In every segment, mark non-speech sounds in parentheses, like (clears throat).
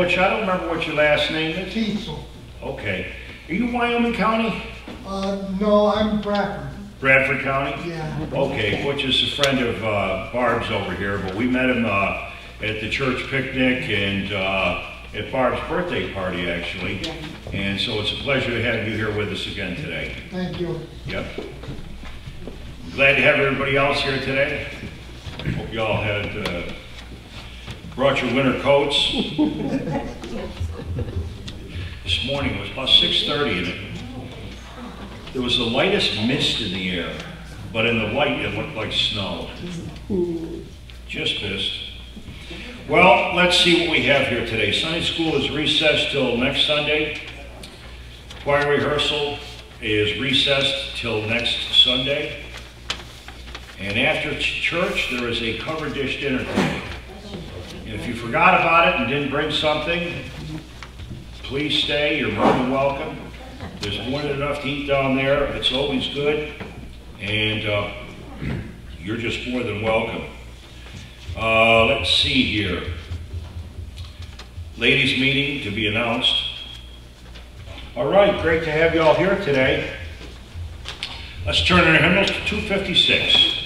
Butch, I don't remember what your last name is. Teasel. Okay. Are you Wyoming County? Uh, no, I'm Bradford. Bradford County? Yeah. Okay, Butch is a friend of uh, Barb's over here, but we met him uh, at the church picnic and uh, at Barb's birthday party, actually. And so it's a pleasure to have you here with us again today. Thank you. Yep. Glad to have everybody else here today. Hope you all had, uh, brought your winter coats. This morning, was about 6:30 and it there was the lightest mist in the air, but in the light, it looked like snow. Just mist. Well, let's see what we have here today. Sunday school is recessed till next Sunday. Choir rehearsal is recessed till next Sunday. And after ch- church, there is a covered dish dinner today. If you forgot about it and didn't bring something, please stay, you're more than welcome. There's more than enough to eat down there, it's always good, and uh, (clears throat) you're just more than welcome. Uh, Let's see here. Ladies' meeting to be announced. All right, great to have you all here today. Let's turn our hymnals to 256.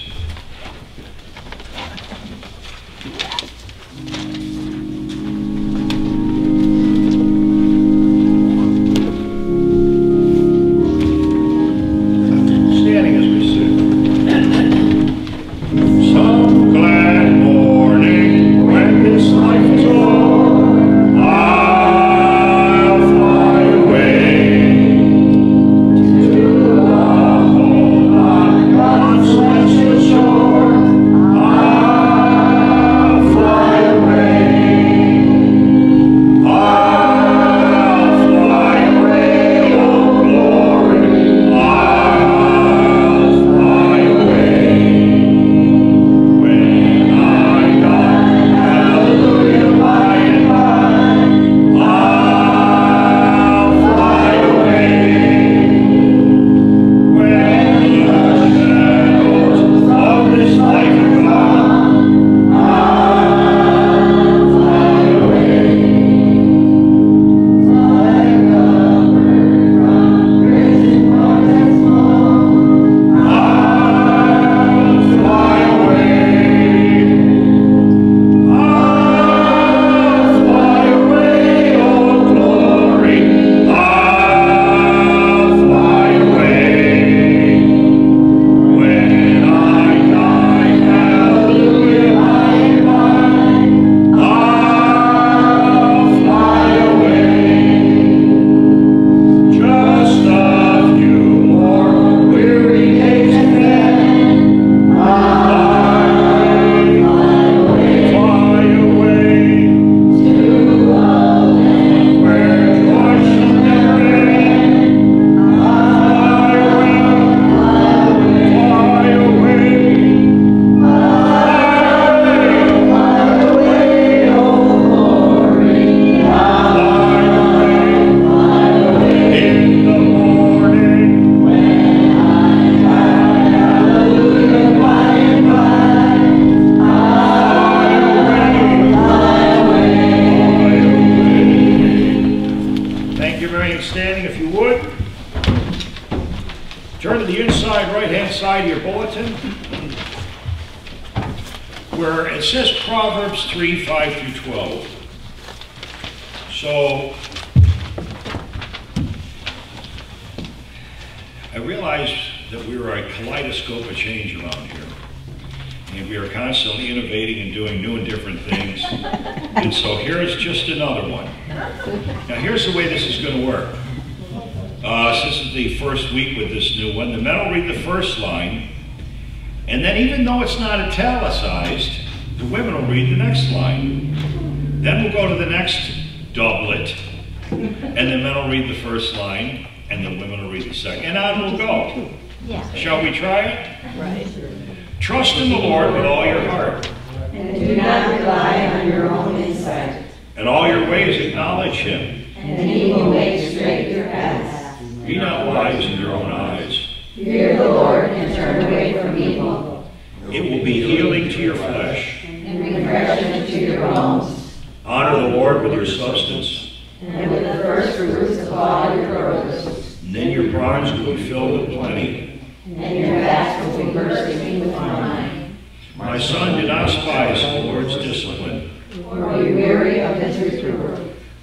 To your bones. Honor the Lord with your substance, And with the first fruits of all your produce, and then your barns will be filled with plenty. and your vats will be bursting with wine. My son, do not despise the Lord's discipline, For be weary of his reproof.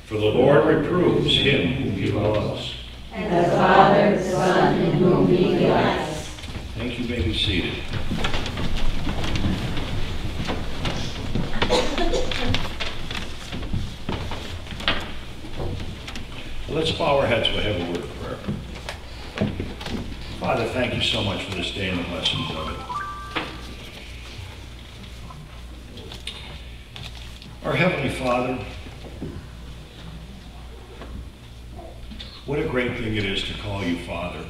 for the Lord reproves him whom he loves. And the Father, the Son, in whom he delights. Thank you, may be seated. Let's bow our heads, we'll have a word of prayer. Father, thank you so much for this day and the blessings of it. Our Heavenly Father, what a great thing it is to call you Father.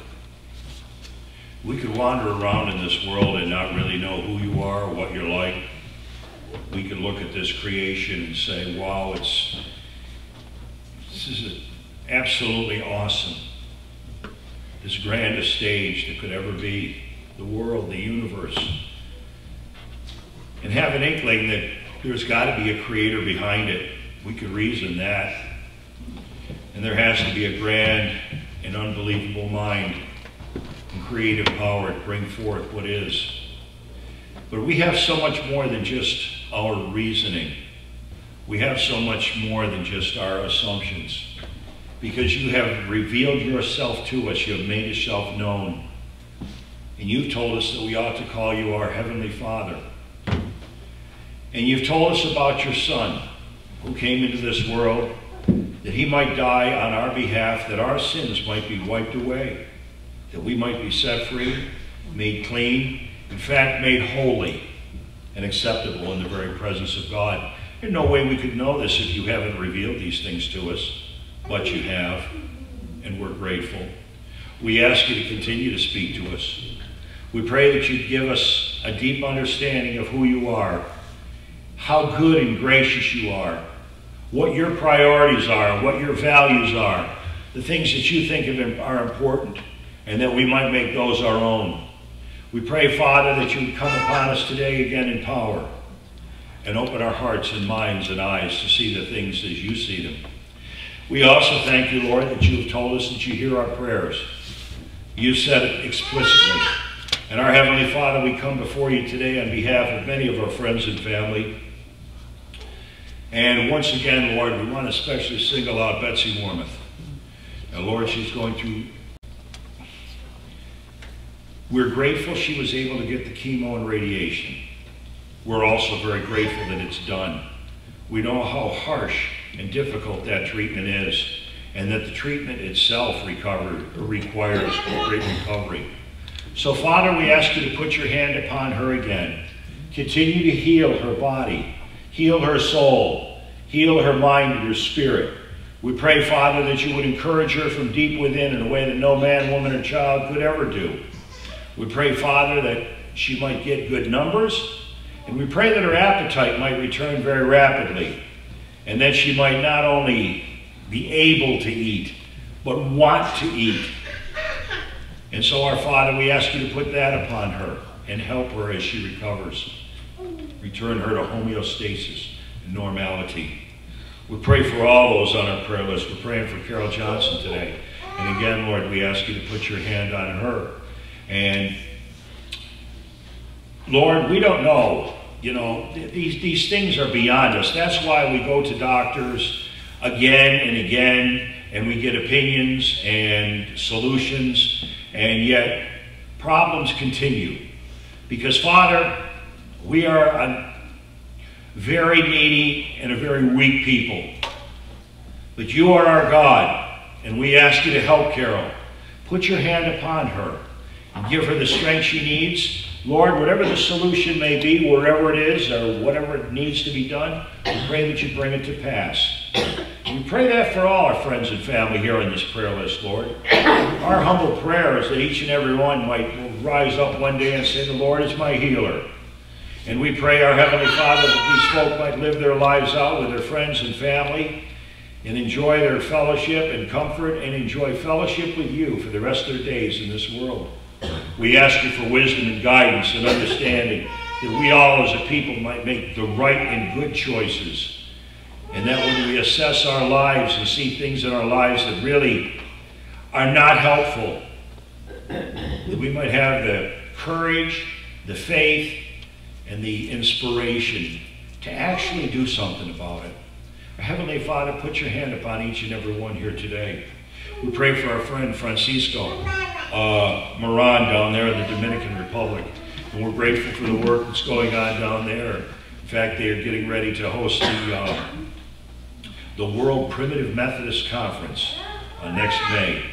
We could wander around in this world and not really know who you are or what you're like. We could look at this creation and say, wow, it's, this is absolutely awesome. This grandest stage that could ever be, the world, the universe. And have an inkling that there's got to be a creator behind it. We could reason that. And there has to be a grand and unbelievable mind and creative power to bring forth what is. But we have so much more than just our reasoning. We have so much more than just our assumptions. Because you have revealed yourself to us, you have made yourself known. And you've told us that we ought to call you our Heavenly Father. And you've told us about your Son, who came into this world that he might die on our behalf, that our sins might be wiped away, that we might be set free, made clean, in fact, made holy and acceptable in the very presence of God. There's no way we could know this if you haven't revealed these things to us, but you have, and we're grateful. We ask you to continue to speak to us. We pray that you'd give us a deep understanding of who you are, how good and gracious you are, what your priorities are, what your values are, the things that you think of are important, and that we might make those our own. We pray, Father, that you would come upon us today again in power and open our hearts and minds and eyes to see the things as you see them. We also thank you, Lord, that you have told us that you hear our prayers. You said it explicitly. And our Heavenly Father, we come before you today on behalf of many of our friends and family. And once again, Lord, we want to especially single out Betsy Wormuth. And Lord, she's going through. We're grateful she was able to get the chemo and radiation. We're also very grateful that it's done. We know how harsh and difficult that treatment is, and that the treatment itself recovered, requires great recovery. So, Father, we ask you to put your hand upon her again. Continue to heal her body, heal her soul, heal her mind and her spirit. We pray, Father, that you would encourage her from deep within in a way that no man, woman, or child could ever do. We pray, Father, that she might get good numbers, and we pray that her appetite might return very rapidly, and that she might not only be able to eat, but want to eat. And so, our Father, we ask you to put that upon her and help her as she recovers. Return her to homeostasis and normality. We pray for all those on our prayer list. We're praying for Carol Johnson today. And again, Lord, we ask you to put your hand on her. And Lord, we don't know. You know, these, these things are beyond us. That's why we go to doctors again and again, and we get opinions and solutions, and yet problems continue. Because, Father, we are a very needy and a very weak people. But you are our God, and we ask you to help Carol. Put your hand upon her and give her the strength she needs. Lord, whatever the solution may be, wherever it is, or whatever it needs to be done, we pray that you bring it to pass. We pray that for all our friends and family here on this prayer list, Lord. Our humble prayer is that each and every one might rise up one day and say, The Lord is my healer. And we pray, our Heavenly Father, that these folk might live their lives out with their friends and family and enjoy their fellowship and comfort and enjoy fellowship with you for the rest of their days in this world. We ask you for wisdom and guidance and understanding that we all as a people might make the right and good choices. And that when we assess our lives and see things in our lives that really are not helpful, that we might have the courage, the faith, and the inspiration to actually do something about it. Heavenly Father, put your hand upon each and every one here today. We pray for our friend Francisco uh, Moran down there in the Dominican Republic. And we're grateful for the work that's going on down there. In fact, they are getting ready to host the, uh, the World Primitive Methodist Conference uh, next May.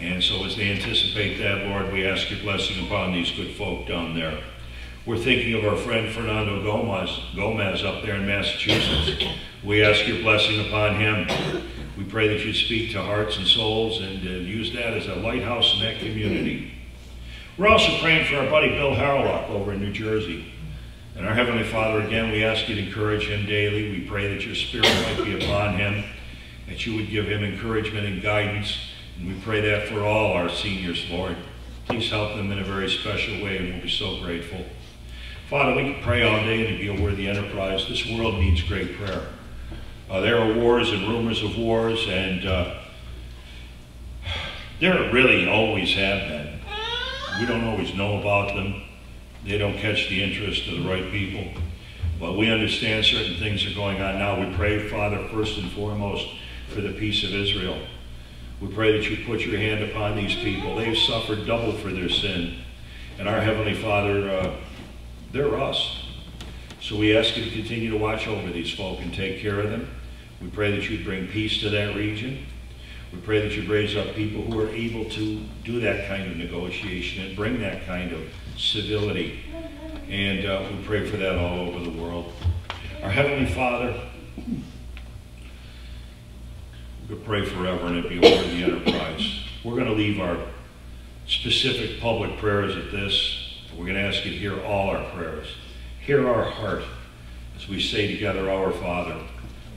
And so as they anticipate that, Lord, we ask your blessing upon these good folk down there. We're thinking of our friend Fernando Gomez, Gomez up there in Massachusetts. We ask your blessing upon him. We pray that you speak to hearts and souls and uh, use that as a lighthouse in that community. We're also praying for our buddy Bill Harlock over in New Jersey. And our Heavenly Father, again, we ask you to encourage him daily. We pray that your Spirit might be upon him, that you would give him encouragement and guidance. And we pray that for all our seniors, Lord. Please help them in a very special way, and we'll be so grateful. Father, we can pray all day and be a worthy enterprise. This world needs great prayer. Uh, there are wars and rumors of wars, and uh, there really always have been. We don't always know about them. They don't catch the interest of the right people. But we understand certain things are going on now. We pray, Father, first and foremost, for the peace of Israel. We pray that you put your hand upon these people. They've suffered double for their sin. And our Heavenly Father, uh, they're us. So we ask you to continue to watch over these folk and take care of them. We pray that you'd bring peace to that region. We pray that you'd raise up people who are able to do that kind of negotiation and bring that kind of civility. And uh, we pray for that all over the world. Our Heavenly Father, we pray forever and it be a the enterprise. We're going to leave our specific public prayers at this. We're going to ask you to hear all our prayers. Hear our heart as we say together, Our Father,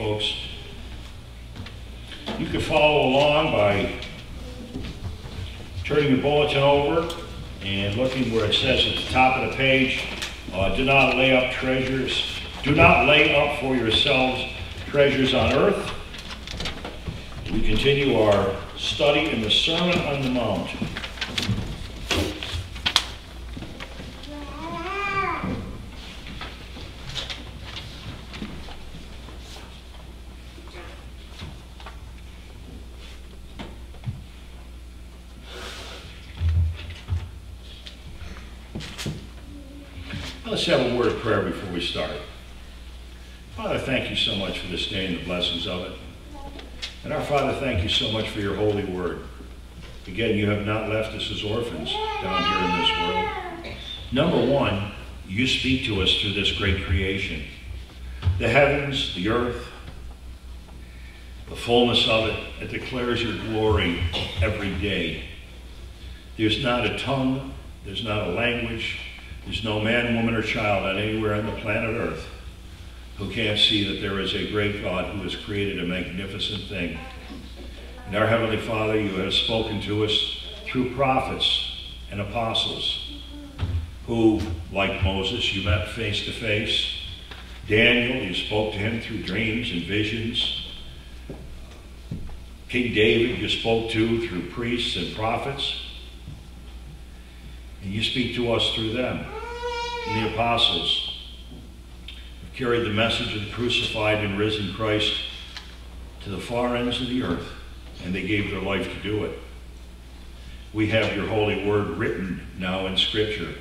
folks. You can follow along by turning your bulletin over and looking where it says at the top of the page, uh, do not lay up treasures, do not lay up for yourselves treasures on earth. We continue our study in the Sermon on the Mount. Let's have a word of prayer before we start. Father, thank you so much for this day and the blessings of it. And our Father, thank you so much for your holy word. Again, you have not left us as orphans down here in this world. Number one, you speak to us through this great creation. The heavens, the earth, the fullness of it, it declares your glory every day. There's not a tongue, there's not a language, there's no man, woman, or child on anywhere on the planet Earth who can't see that there is a great God who has created a magnificent thing. And our Heavenly Father, you have spoken to us through prophets and apostles who, like Moses, you met face to face. Daniel, you spoke to him through dreams and visions. King David, you spoke to through priests and prophets. And you speak to us through them. And the apostles have carried the message of the crucified and risen Christ to the far ends of the earth, and they gave their life to do it. We have your holy word written now in Scripture.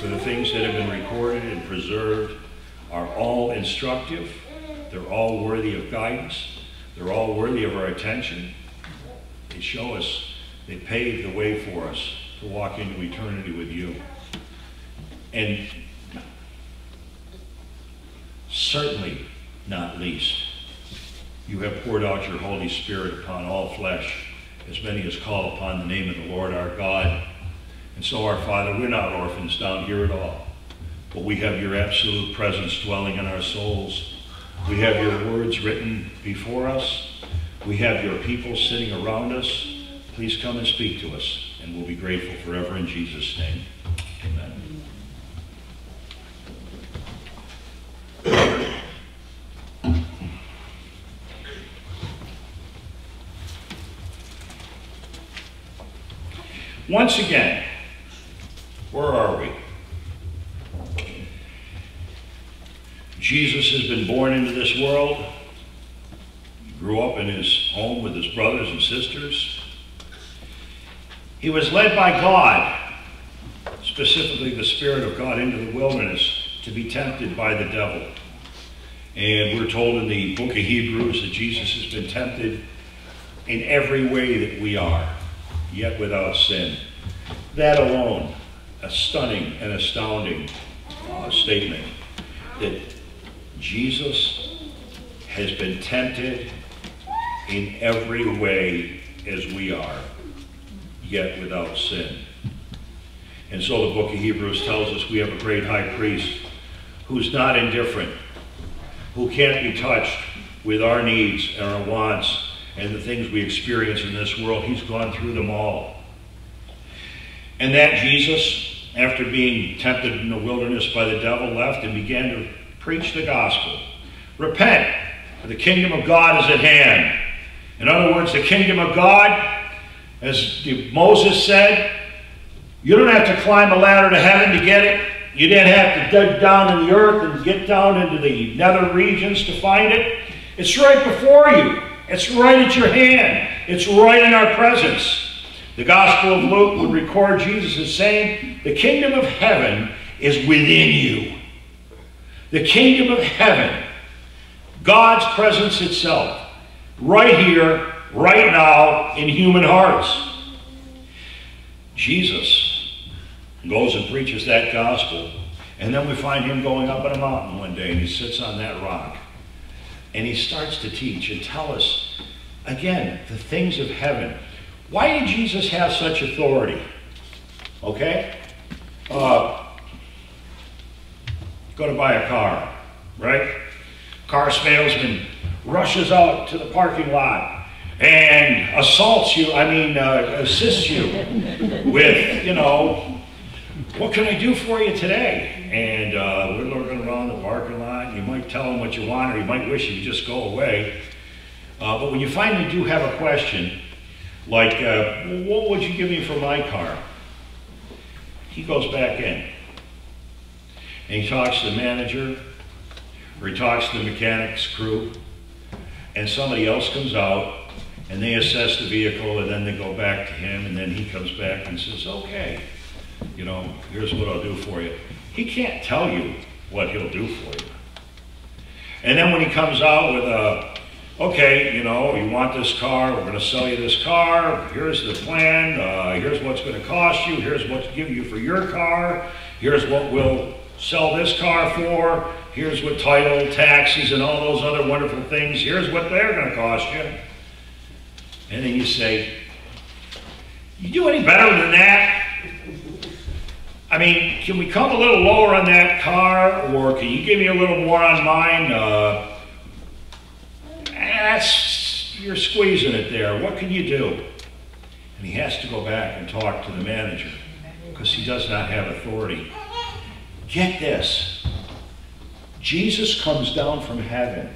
For the things that have been recorded and preserved are all instructive, they're all worthy of guidance, they're all worthy of our attention. They show us, they pave the way for us to walk into eternity with you. And certainly not least, you have poured out your Holy Spirit upon all flesh, as many as call upon the name of the Lord our God. And so, our Father, we're not orphans down here at all, but we have your absolute presence dwelling in our souls. We have your words written before us. We have your people sitting around us. Please come and speak to us, and we'll be grateful forever in Jesus' name. Amen. Once again, where are we? Jesus has been born into this world. He grew up in his home with his brothers and sisters. He was led by God, specifically the Spirit of God, into the wilderness to be tempted by the devil. And we're told in the book of Hebrews that Jesus has been tempted in every way that we are, yet without sin. That alone, a stunning and astounding uh, statement that Jesus has been tempted in every way as we are, yet without sin. And so the book of Hebrews tells us we have a great high priest who's not indifferent, who can't be touched with our needs and our wants and the things we experience in this world. He's gone through them all. And that Jesus, after being tempted in the wilderness by the devil, left and began to preach the gospel. Repent, for the kingdom of God is at hand. In other words, the kingdom of God, as Moses said, you don't have to climb a ladder to heaven to get it. You didn't have to dig down in the earth and get down into the nether regions to find it. It's right before you. It's right at your hand. It's right in our presence. The Gospel of Luke would record Jesus as saying, The kingdom of heaven is within you. The kingdom of heaven, God's presence itself, right here, right now, in human hearts. Jesus goes and preaches that gospel, and then we find him going up on a mountain one day, and he sits on that rock, and he starts to teach and tell us, again, the things of heaven. Why did Jesus have such authority? Okay? Uh, go to buy a car, right? Car salesman rushes out to the parking lot and assaults you, I mean, uh, assists you with, you know, what can I do for you today? And uh, we're looking around the parking lot. You might tell him what you want, or you might wish he'd just go away. Uh, but when you finally do have a question, like, uh, what would you give me for my car? He goes back in. And he talks to the manager, or he talks to the mechanics crew, and somebody else comes out, and they assess the vehicle, and then they go back to him, and then he comes back and says, okay, you know, here's what I'll do for you. He can't tell you what he'll do for you. And then when he comes out with a, okay, you know, you want this car, we're going to sell you this car, here's the plan, uh, here's what's going to cost you, here's what to give you for your car, here's what we'll sell this car for, here's what title, taxes, and all those other wonderful things, here's what they're going to cost you. And then you say, you do any better than that? I mean, can we come a little lower on that car, or can you give me a little more on mine? Uh, that's, you're squeezing it there. What can you do? And he has to go back and talk to the manager because he does not have authority. Get this. Jesus comes down from heaven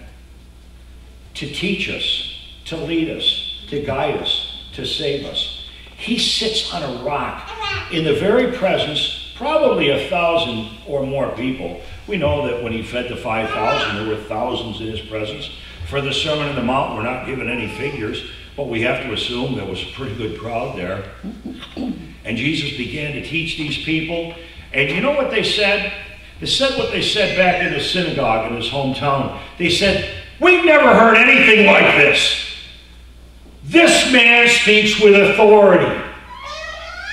to teach us, to lead us, to guide us, to save us. He sits on a rock in the very presence, probably a thousand or more people. We know that when he fed the 5,000, there were thousands in his presence. For the Sermon on the Mount, we're not given any figures, but we have to assume there was a pretty good crowd there. And Jesus began to teach these people. And you know what they said? They said what they said back in the synagogue in his hometown. They said, We've never heard anything like this. This man speaks with authority.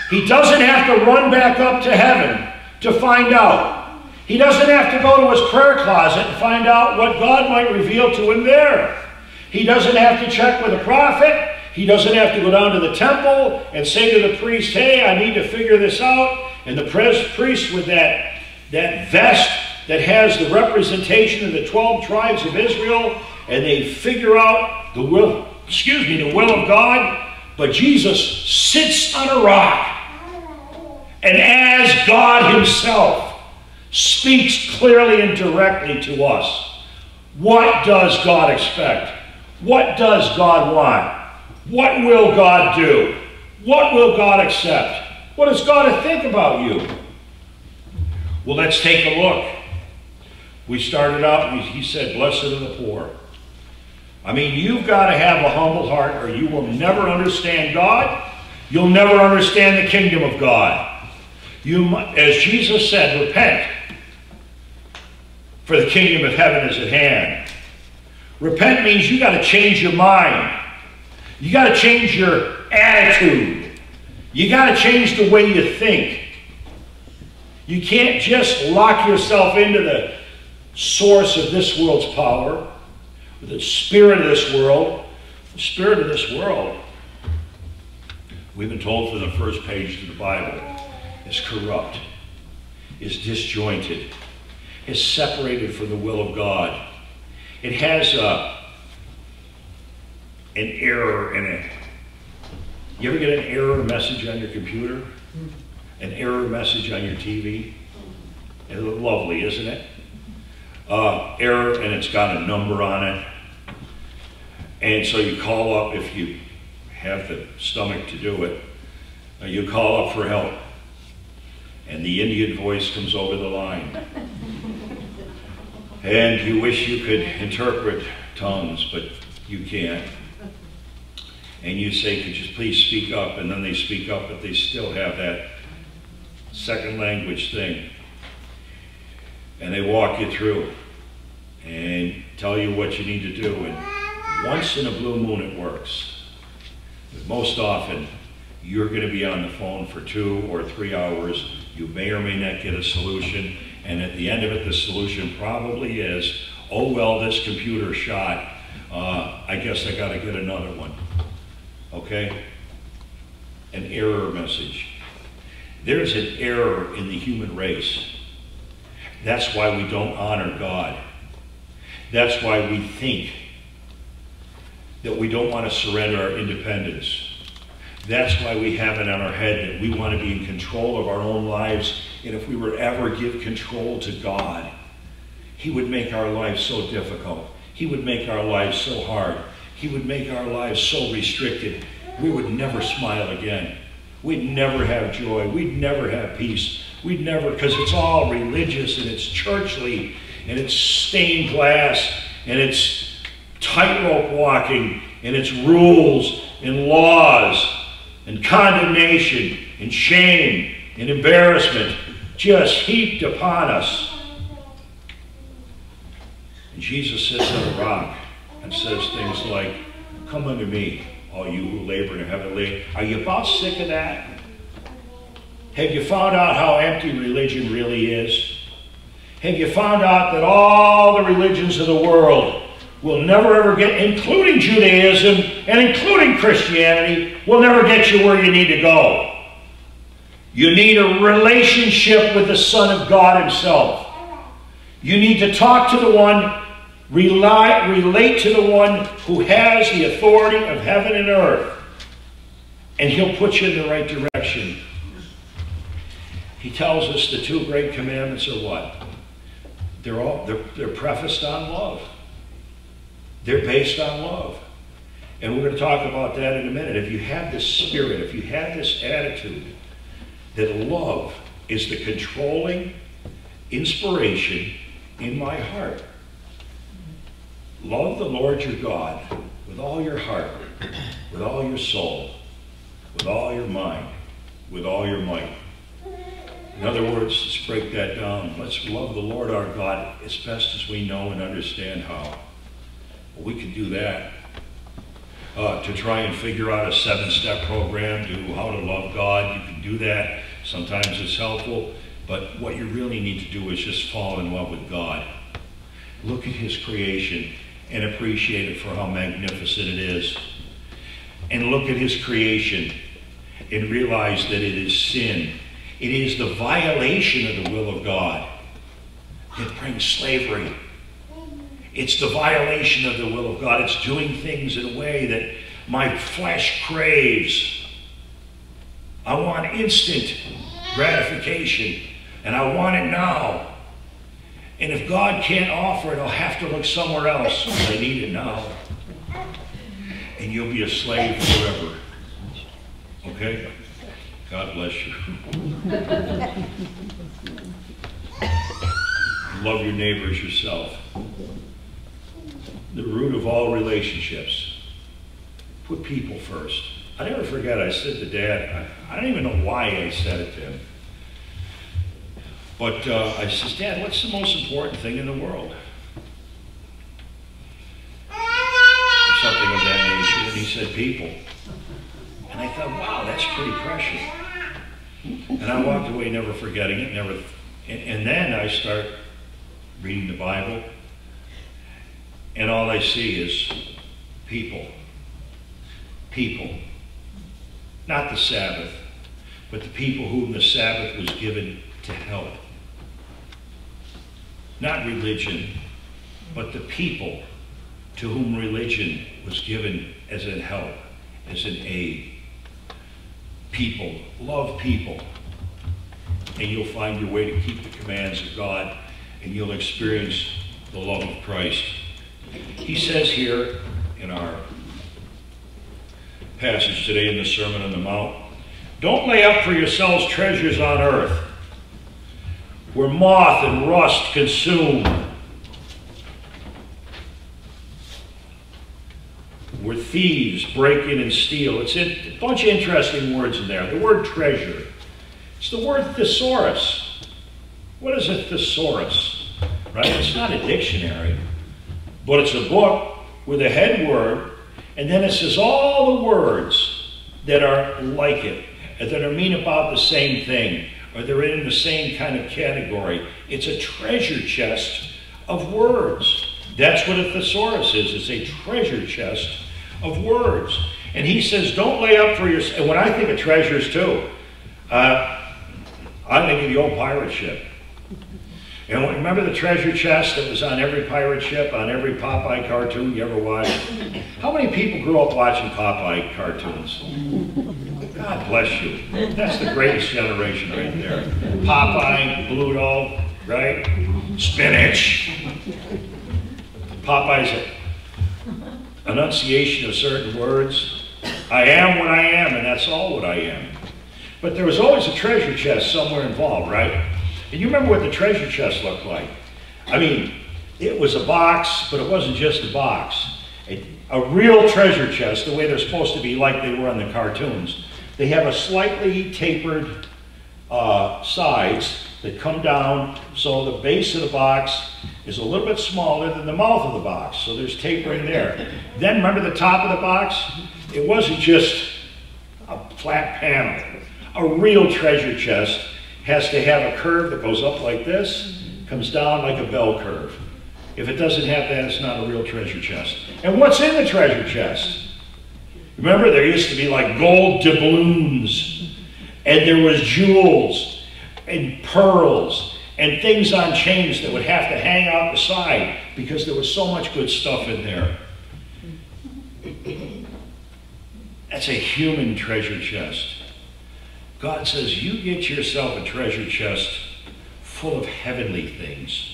He doesn't have to run back up to heaven to find out. He doesn't have to go to his prayer closet and find out what God might reveal to him there. He doesn't have to check with a prophet. He doesn't have to go down to the temple and say to the priest, hey, I need to figure this out. And the priest with that, that vest that has the representation of the 12 tribes of Israel, and they figure out the will, excuse me, the will of God. But Jesus sits on a rock. And as God himself speaks clearly and directly to us, what does God expect? What does God want? What will God do? What will God accept? What does God think about you? Well, let's take a look. We started out, he said, Blessed are the poor. I mean, you've got to have a humble heart or you will never understand God. You'll never understand the kingdom of God. You, as Jesus said, repent, for the kingdom of heaven is at hand. Repent means you got to change your mind. You got to change your attitude. You got to change the way you think. You can't just lock yourself into the source of this world's power the spirit of this world, the spirit of this world, we've been told from the first page of the Bible, is corrupt, is disjointed, is separated from the will of God. It has a, uh, an error in it. You ever get an error message on your computer? An error message on your TV? It's lovely, isn't it? Uh, error and it's got a number on it. And so you call up if you have the stomach to do it. Uh, you call up for help. And the Indian voice comes over the line. (laughs) and you wish you could interpret tongues, but you can't. And you say, could you please speak up? And then they speak up, but they still have that second language thing and they walk you through and tell you what you need to do. And once in a blue moon it works. But most often, you're going to be on the phone for two or three hours. You may or may not get a solution. And at the end of it, the solution probably is, oh, well, this computer shot. Uh, I guess I got to get another one. Okay? An error message. There's an error in the human race that's why we don't honor God. That's why we think that we don't want to surrender our independence. That's why we have it on our head that we want to be in control of our own lives. And if we were to ever give control to God, He would make our lives so difficult. He would make our lives so hard. He would make our lives so restricted. We would never smile again. We'd never have joy. We'd never have peace. We'd never, because it's all religious and it's churchly and it's stained glass and it's tightrope walking and it's rules and laws and condemnation and shame and embarrassment just heaped upon us. And Jesus sits on a rock and says things like, Come unto me, all you who labor and are heavy laden. Are you about sick of that? Have you found out how empty religion really is? Have you found out that all the religions of the world will never ever get, including Judaism and including Christianity, will never get you where you need to go? You need a relationship with the Son of God Himself. You need to talk to the one, rely, relate to the one who has the authority of heaven and earth, and He'll put you in the right direction. He tells us the two great commandments are what? They're all they're, they're prefaced on love. They're based on love. And we're going to talk about that in a minute. If you have this spirit, if you have this attitude, that love is the controlling inspiration in my heart. Love the Lord your God with all your heart, with all your soul, with all your mind, with all your might. In other words, let's break that down. Let's love the Lord our God as best as we know and understand how. We can do that. Uh, to try and figure out a seven-step program to how to love God, you can do that. Sometimes it's helpful, but what you really need to do is just fall in love with God. Look at His creation and appreciate it for how magnificent it is. And look at His creation and realize that it is sin. It is the violation of the will of God that brings slavery. It's the violation of the will of God. It's doing things in a way that my flesh craves. I want instant gratification, and I want it now. And if God can't offer it, I'll have to look somewhere else I need it now. And you'll be a slave forever. Okay? God bless you. (laughs) Love your neighbors yourself. The root of all relationships. Put people first. I never forget, I said to Dad, I, I don't even know why I said it to him. But uh, I says, Dad, what's the most important thing in the world? Or something of that nature. And he said, people. And I thought, wow, that's pretty precious. And I walked away never forgetting it, never. And, and then I start reading the Bible, and all I see is people. People. Not the Sabbath, but the people whom the Sabbath was given to help. Not religion, but the people to whom religion was given as an help, as an aid. People, love people, and you'll find your way to keep the commands of God, and you'll experience the love of Christ. He says here in our passage today in the Sermon on the Mount, don't lay up for yourselves treasures on earth where moth and rust consume, where thieves break in and steal. It's a bunch of interesting words in there. The word treasure. It's the word thesaurus. What is a thesaurus? Right? It's not a dictionary, but it's a book with a head word, and then it says all the words that are like it, that are mean about the same thing or they're in the same kind of category. It's a treasure chest of words. That's what a thesaurus is. It's a treasure chest of words. And he says, don't lay up for yourself. And when I think of treasures too, uh, I think of the old pirate ship. And remember the treasure chest that was on every pirate ship, on every Popeye cartoon you ever watched? How many people grew up watching Popeye cartoons? God bless you. That's the greatest generation right there. Popeye, Bluto, right? Spinach. Popeye's enunciation of certain words. I am what I am, and that's all what I am. But there was always a treasure chest somewhere involved, right? And you remember what the treasure chest looked like. I mean, it was a box, but it wasn't just a box. A, a real treasure chest, the way they're supposed to be like they were on the cartoons. They have a slightly tapered uh, sides that come down so the base of the box is a little bit smaller than the mouth of the box. So there's tapering there. Then remember the top of the box? It wasn't just a flat panel. A real treasure chest has to have a curve that goes up like this, comes down like a bell curve. If it doesn't have that, it's not a real treasure chest. And what's in the treasure chest? Remember, there used to be like gold doubloons, and there was jewels and pearls and things on chains that would have to hang out the side because there was so much good stuff in there. That's a human treasure chest. God says, you get yourself a treasure chest full of heavenly things.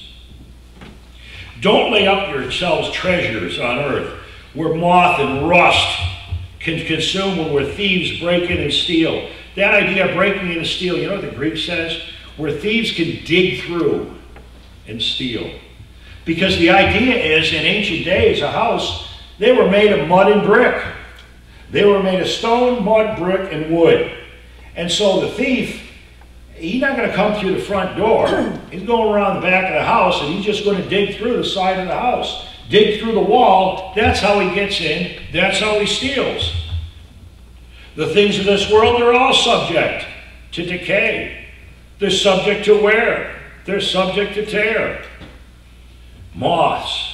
Don't lay up yourselves treasures on earth where moth and rust can consume and where thieves break in and steal. That idea of breaking into steal, you know what the Greek says? Where thieves can dig through and steal. Because the idea is in ancient days, a house, they were made of mud and brick. They were made of stone, mud, brick, and wood. And so the thief, he's not going to come through the front door. (clears throat) He's going around the back of the house and he's just going to dig through the side of the house. Dig through the wall. That's how he gets in. That's how he steals. The things of this world are all subject to decay. They're subject to wear. They're subject to tear. Moths.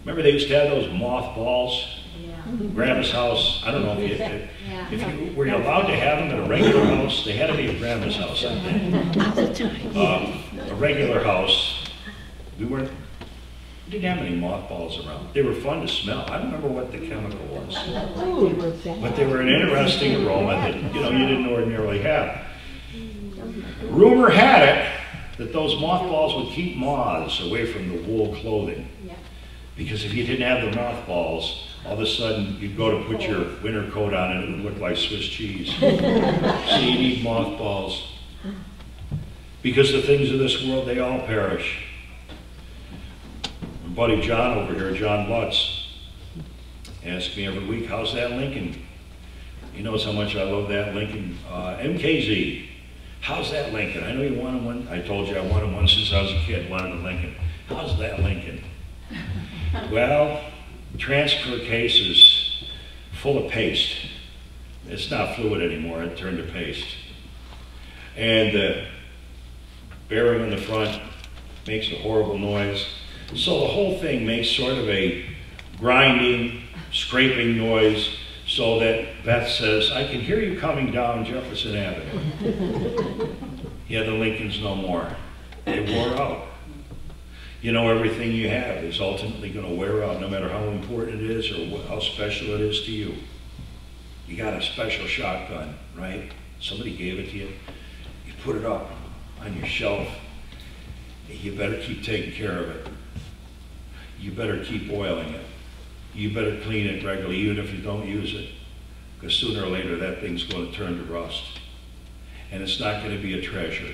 Remember they used to have those moth balls? Yeah. Grandma's house, I don't know if you, if you, were you allowed to have them at a regular house? They had to be at Grandma's house, I think. Um, a regular house, we weren't, didn't have any mothballs around. They were fun to smell. I don't remember what the chemical was. But they were an interesting aroma that, you know, you didn't ordinarily have. Rumor had it that those mothballs would keep moths away from the wool clothing. Because if you didn't have the mothballs, all of a sudden you'd go to put your winter coat on and it would look like Swiss cheese. (laughs) so you need mothballs. Because the things of this world, they all perish. Buddy John over here, John Lutz, asks me every week, how's that Lincoln? He knows how much I love that Lincoln. Uh, MKZ, how's that Lincoln? I know you wanted one. I told you I wanted one since I was a kid, wanted a Lincoln. How's that Lincoln? (laughs) Well, transfer case is full of paste. It's not fluid anymore, it turned to paste. And the bearing in the front makes a horrible noise. So the whole thing makes sort of a grinding, scraping noise so that Beth says, I can hear you coming down Jefferson Avenue. (laughs) yeah, the Lincoln's no more. They wore out you know everything you have is ultimately going to wear out no matter how important it is or how special it is to you. You got a special shotgun, right? Somebody gave it to you. You put it up on your shelf. You better keep taking care of it. You better keep oiling it. You better clean it regularly even if you don't use it. Because sooner or later that thing's going to turn to rust. And it's not going to be a treasure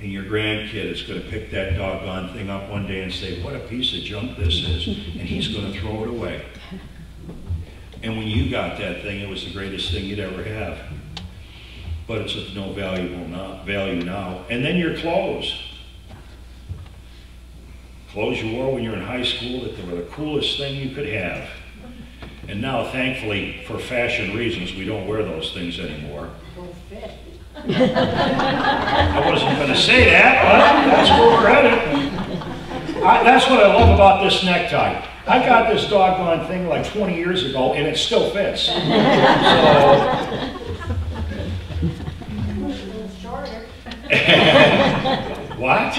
and your grandkid is going to pick that doggone thing up one day and say, what a piece of junk this is, and he's going to throw it away. And when you got that thing, it was the greatest thing you'd ever have. But it's of no valuable now, value now. And then your clothes. Clothes you wore when you were in high school that they were the coolest thing you could have. And now, thankfully, for fashion reasons, we don't wear those things anymore. I wasn't going to say that, but that's where we're headed. I, that's what I love about this necktie. I got this doggone thing like 20 years ago, and it still fits. (laughs) So, (laughs) what?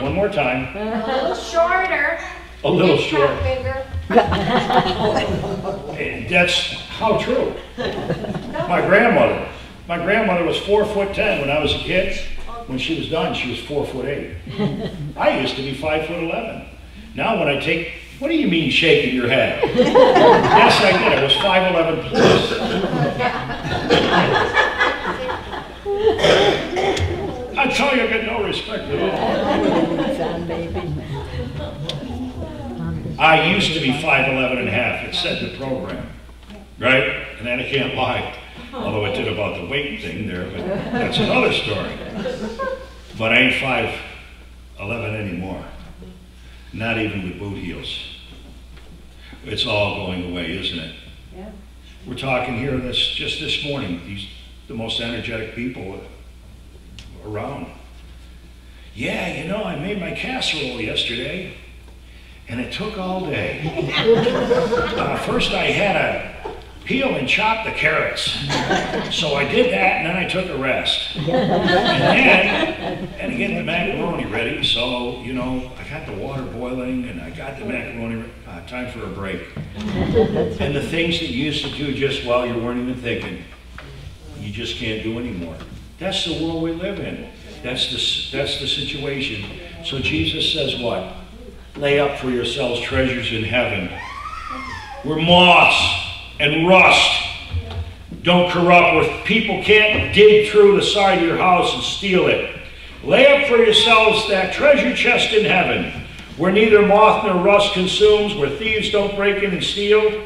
One more time. A little shorter. A little Big short. Bigger. (laughs) And That's how true. My grandmother, my grandmother was four foot ten when I was a kid. When she was done, she was four foot eight. (laughs) I used to be five foot eleven. Now when I take, what do you mean shaking your head? (laughs) yes, I did. I was five eleven plus. I tell you, I get no respect at all. I used to be 5'11 and a half. It said the program. Right? And then I can't lie. Although it did about the weight thing there, but that's another story. But I ain't 5'11 anymore. Not even with boot heels. It's all going away, isn't it? Yeah. We're talking here this just this morning, these the most energetic people around. Yeah, you know, I made my casserole yesterday and it took all day. (laughs) Uh, first I had to peel and chop the carrots. So I did that and then I took a rest. (laughs) And then, and get the macaroni ready. So, you know, I got the water boiling and I got the macaroni, uh, time for a break. And the things that you used to do just while you weren't even thinking, you just can't do anymore. That's the world we live in. That's the, that's the situation. So Jesus says what? Lay up for yourselves treasures in heaven, where moths and rust Don't corrupt where people can't dig through the side of your house and steal it. Lay up for yourselves that treasure chest in heaven, where neither moth nor rust consumes, where thieves don't break in and steal.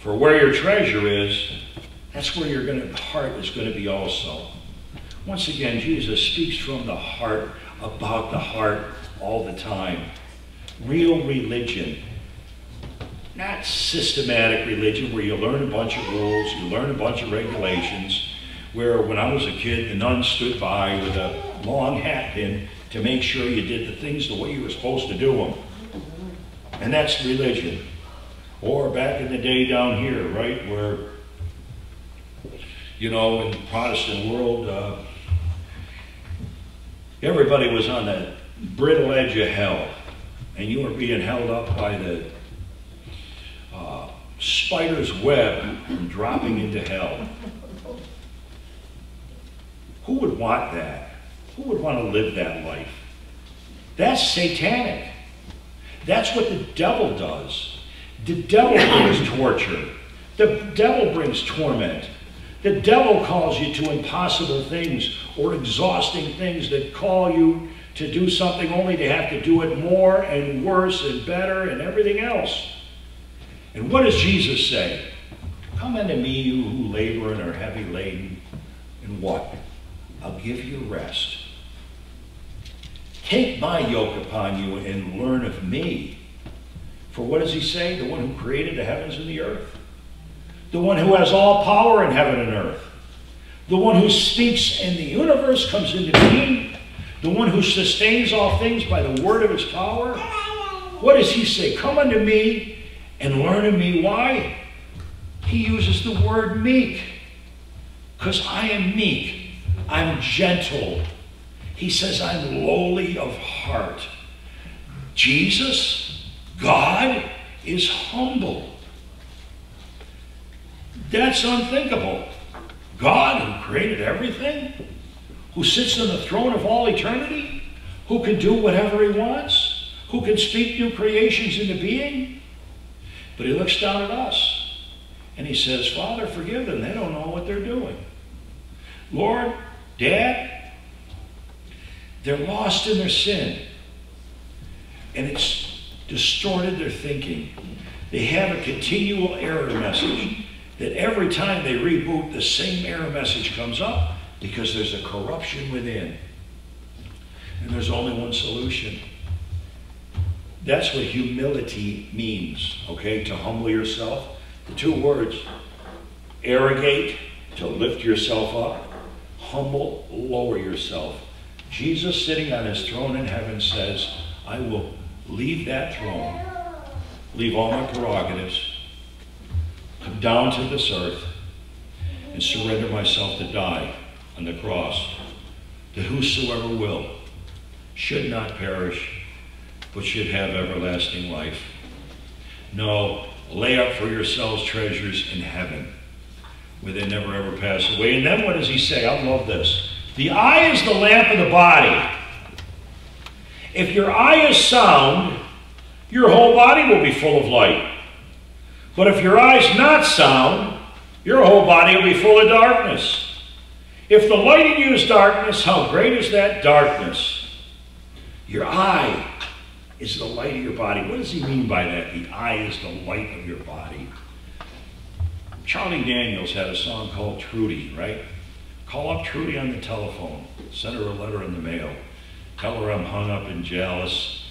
For where your treasure is, that's where your heart is going to be also. Once again, Jesus speaks from the heart, about the heart all the time. Real religion, not systematic religion where you learn a bunch of rules, you learn a bunch of regulations, where when I was a kid, the nun stood by with a long hat pin to make sure you did the things the way you were supposed to do them. And that's religion. Or back in the day down here, right, where, you know, in the Protestant world, uh, everybody was on that brittle edge of hell. And you are being held up by the uh, spider's web from dropping into hell. Who would want that? Who would want to live that life? That's satanic. That's what the devil does. The devil brings torture. The devil brings torment. The devil calls you to impossible things or exhausting things that call you to do something only to have to do it more and worse and better and everything else. And what does Jesus say? Come unto me, you who labor and are heavy laden, and what? I'll give you rest. Take my yoke upon you and learn of me. For what does he say? The one who created the heavens and the earth. The one who has all power in heaven and earth. The one who speaks and the universe comes into being. The one who sustains all things by the word of his power. What does he say? Come unto me and learn of me. Why? He uses the word meek. Because I am meek. I'm gentle. He says I'm lowly of heart. Jesus, God, is humble. That's unthinkable. God, who created everything, who sits on the throne of all eternity, who can do whatever he wants, who can speak new creations into being. But he looks down at us and he says, Father, forgive them. They don't know what they're doing. Lord, Dad, they're lost in their sin. And it's distorted their thinking. They have a continual error message that every time they reboot, the same error message comes up because there's a corruption within. And there's only one solution. That's what humility means, okay? To humble yourself. The two words, arrogate, to lift yourself up, humble, lower yourself. Jesus sitting on his throne in heaven says, I will leave that throne, leave all my prerogatives, come down to this earth, and surrender myself to die on the cross, that whosoever will should not perish, but should have everlasting life. No, lay up for yourselves treasures in heaven, where they never ever pass away. And then what does he say? I love this. The eye is the lamp of the body. If your eye is sound, your whole body will be full of light. But if your eye's not sound, your whole body will be full of darkness. If the light in you is darkness, how great is that darkness? Your eye is the light of your body. What does he mean by that? The eye is the light of your body. Charlie Daniels had a song called Trudy, right? Call up Trudy on the telephone. Send her a letter in the mail. Tell her I'm hung up and jealous.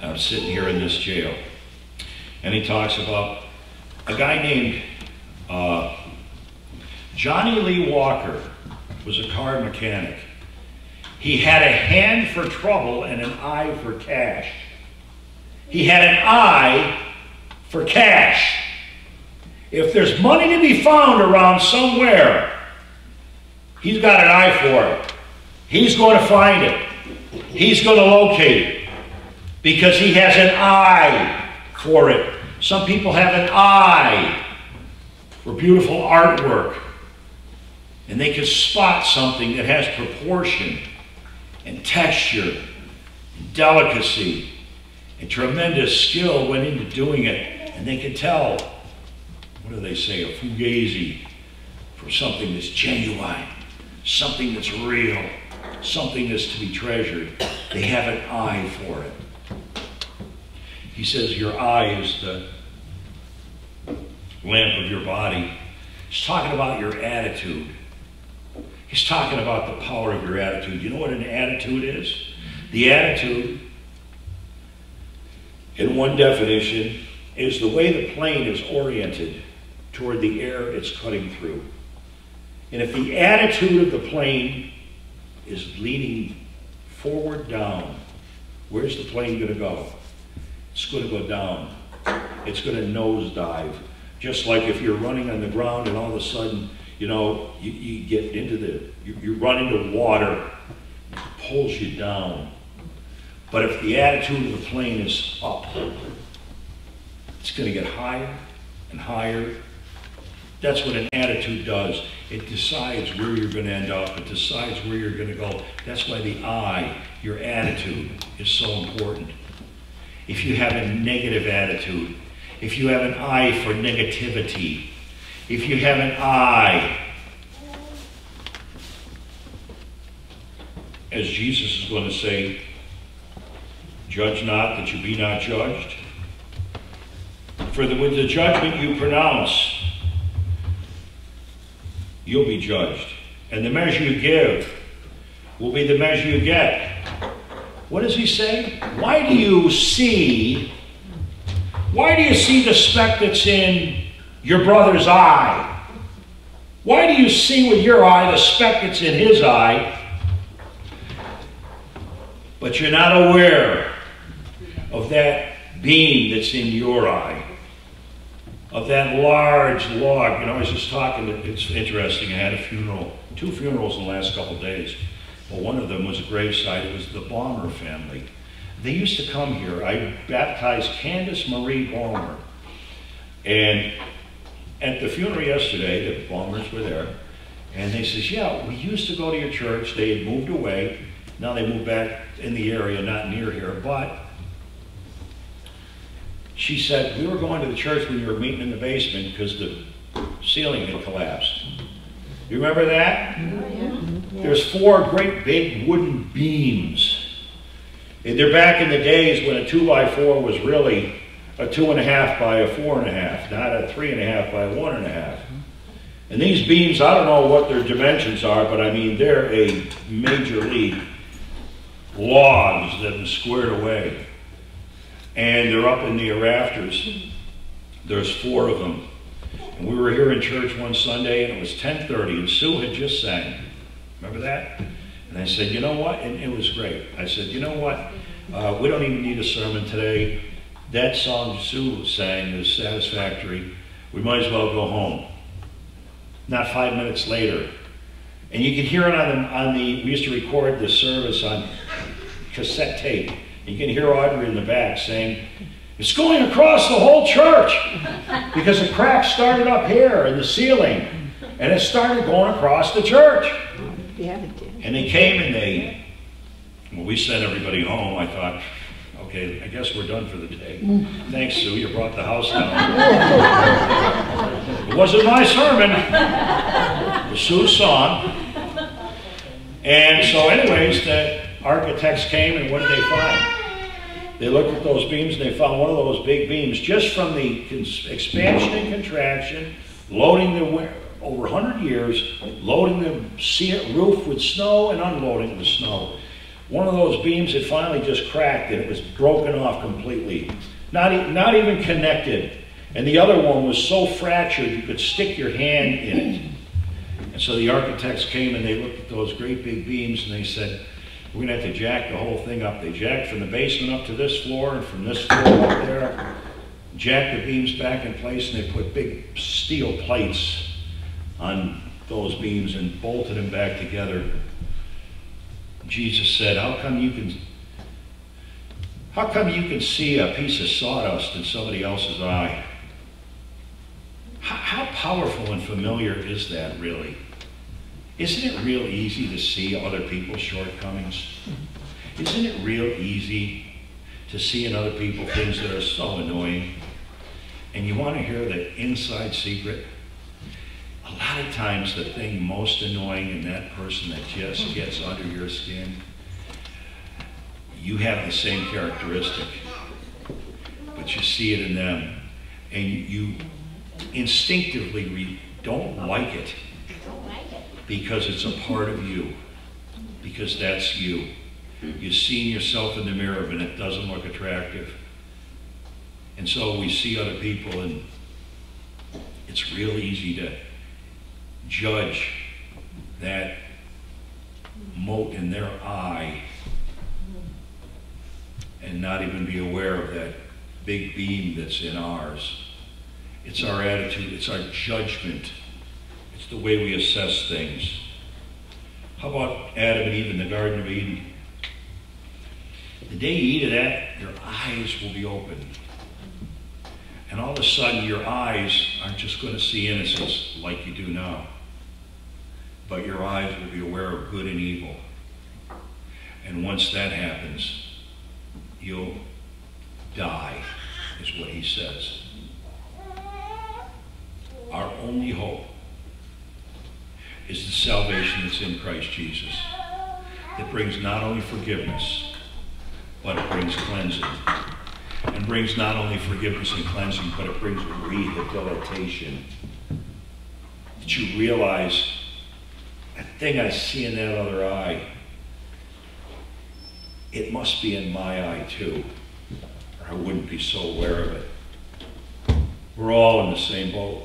I'm sitting here in this jail. And he talks about a guy named uh, Johnny Lee Walker was a car mechanic. He had a hand for trouble and an eye for cash. He had an eye for cash. If there's money to be found around somewhere, he's got an eye for it. He's going to find it. He's going to locate it because he has an eye for it. Some people have an eye for beautiful artwork and they can spot something that has proportion and texture and delicacy and tremendous skill went into doing it and they can tell what do they say a fugazi for something that's genuine, something that's real, something that's to be treasured. They have an eye for it. He says, Your eye is the lamp of your body. He's talking about your attitude. He's talking about the power of your attitude. You know what an attitude is? The attitude, in one definition, is the way the plane is oriented toward the air it's cutting through. And if the attitude of the plane is leaning forward down, where's the plane going to go? It's going to go down. It's going to nosedive. Just like if you're running on the ground and all of a sudden, you know, you, you get into the, you, you run into water, it pulls you down. But if the attitude of the plane is up, it's going to get higher and higher. That's what an attitude does. It decides where you're going to end up. It decides where you're going to go. That's why the I, your attitude, is so important. If you have a negative attitude, if you have an eye for negativity, if you have an eye, as Jesus is going to say, judge not that you be not judged. For the, with the judgment you pronounce, you'll be judged. And the measure you give will be the measure you get. What does he say? Why do you see, why do you see the speck that's in your brother's eye? Why do you see with your eye the speck that's in his eye, but you're not aware of that beam that's in your eye? Of that large log. You know, I was just talking, it's interesting. I had a funeral, two funerals in the last couple of days. Well, one of them was a gravesite. It was the Balmer family. They used to come here. I baptized Candace Marie Balmer. And at the funeral yesterday, the Balmers were there. And they says, yeah, we used to go to your church. They had moved away. Now they moved back in the area, not near here. But she said, we were going to the church when you were meeting in the basement because the ceiling had collapsed. You remember that? There's four great big wooden beams. And they're back in the days when a two by four was really a two and a half by a four and a half, not a three and a half by one and a half. And these beams, I don't know what their dimensions are, but I mean, they're a major league logs that squared away. And they're up in the rafters. There's four of them. And we were here in church one Sunday, and it was 10.30, and Sue had just sang. Remember that? And I said, you know what? And it was great. I said, you know what? Uh, we don't even need a sermon today. That song Sue sang is satisfactory. We might as well go home. Not five minutes later. And you can hear it on the, on the we used to record the service on cassette tape. You can hear Audrey in the back saying, it's going across the whole church because a crack started up here in the ceiling and it started going across the church. Yeah, it did. And they came and they, when we sent everybody home, I thought, okay, I guess we're done for the day. Mm. Thanks, Sue, you brought the house down. it wasn't my sermon, it was Sue's song. And so anyways, the architects came and what did they find? They looked at those beams and they found one of those big beams just from the expansion and contraction, loading the over 100 years, loading the roof with snow and unloading the snow. One of those beams had finally just cracked and it was broken off completely, not, e not even connected. And the other one was so fractured you could stick your hand in it. And so the architects came and they looked at those great big beams and they said, we're going to have to jack the whole thing up. They jacked from the basement up to this floor and from this floor up there, jacked the beams back in place and they put big steel plates on those beams and bolted them back together. Jesus said, how come you can how come you can see a piece of sawdust in somebody else's eye? How, how powerful and familiar is that really? Isn't it real easy to see other people's shortcomings? Isn't it real easy to see in other people things that are so annoying? And you want to hear the inside secret? A lot of times the thing most annoying in that person that just gets under your skin, you have the same characteristic, but you see it in them, and you instinctively don't like it because it's a part of you, because that's you. You've seen yourself in the mirror and it doesn't look attractive. And so we see other people and it's real easy to judge that mote in their eye and not even be aware of that big beam that's in ours. It's our attitude, it's our judgment, it's the way we assess things. How about Adam and Eve in the Garden of Eden? The day you eat of that, your eyes will be opened. And all of a sudden, your eyes aren't just going to see innocence like you do now, but your eyes will be aware of good and evil. And once that happens, you'll die, is what he says. Our only hope is the salvation that's in Christ Jesus that brings not only forgiveness, but it brings cleansing. And brings not only forgiveness and cleansing, but it brings rehabilitation. That you realize that thing I see in that other eye, it must be in my eye too, or I wouldn't be so aware of it. We're all in the same boat.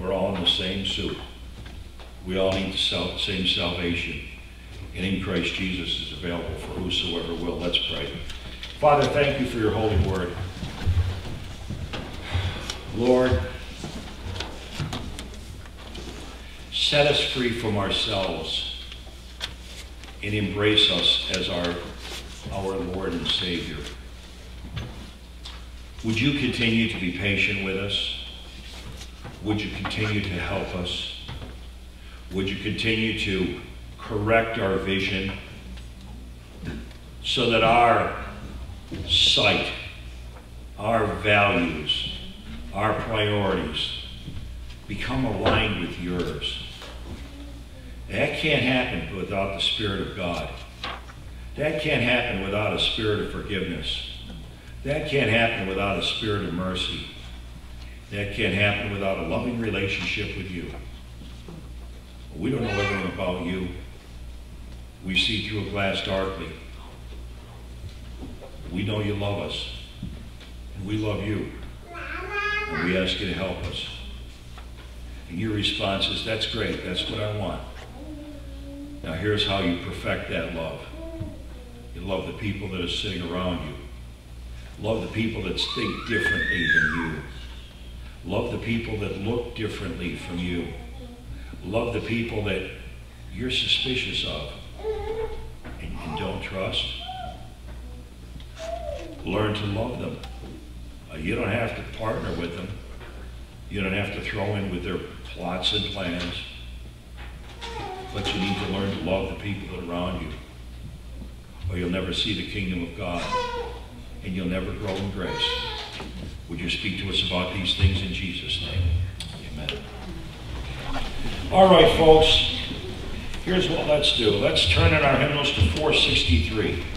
We're all in the same soup. We all need the same salvation. And in Christ Jesus is available for whosoever will. Let's pray. Father, thank you for your holy word. Lord, set us free from ourselves and embrace us as our, our Lord and Savior. Would you continue to be patient with us? Would you continue to help us? Would you continue to correct our vision so that our sight, our values, our priorities become aligned with yours. That can't happen without the Spirit of God. That can't happen without a spirit of forgiveness. That can't happen without a spirit of mercy. That can't happen without a loving relationship with you. We don't know everything about you. We see through a glass darkly. We know you love us. And we love you. And we ask you to help us. And your response is, that's great. That's what I want. Now here's how you perfect that love. You love the people that are sitting around you. Love the people that think differently than you. Love the people that look differently from you. Love the people that you're suspicious of and, and don't trust. Learn to love them. Uh, you don't have to partner with them. You don't have to throw in with their plots and plans. But you need to learn to love the people that are around you. Or you'll never see the kingdom of God. And you'll never grow in grace. Would you speak to us about these things in Jesus' name? Amen. All right, folks. Here's what let's do. Let's turn in our hymnals to 463.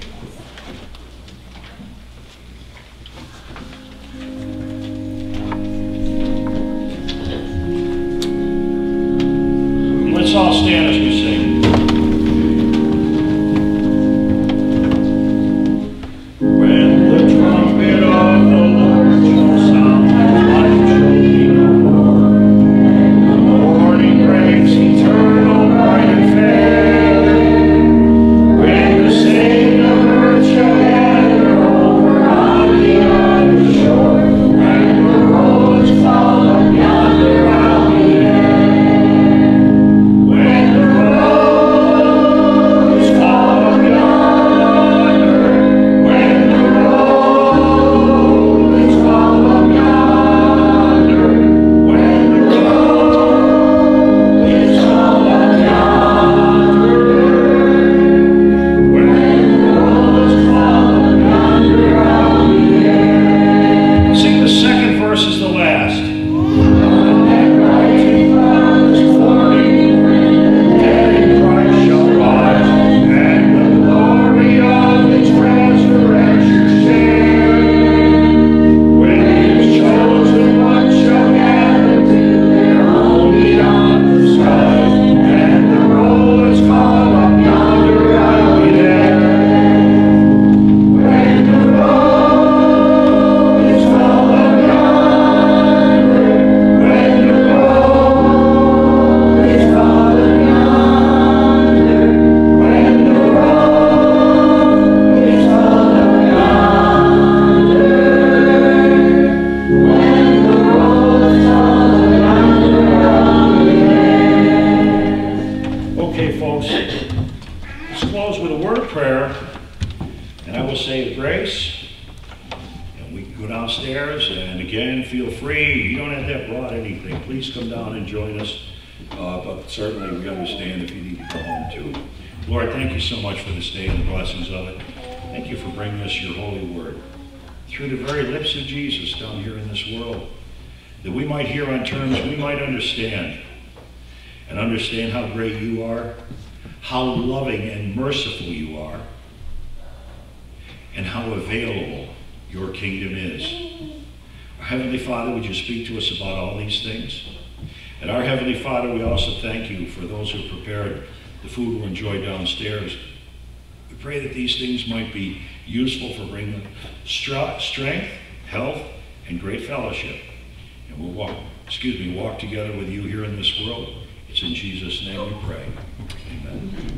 Understand, and understand how great you are, how loving and merciful you are, and how available your kingdom is. Our Heavenly Father, would you speak to us about all these things? And our Heavenly Father, we also thank you for those who prepared the food we enjoy downstairs. We pray that these things might be useful for bringing strength, health, and great fellowship. And we'll walk, excuse me, walk together with you here in this world. It's in Jesus' name we pray. Amen.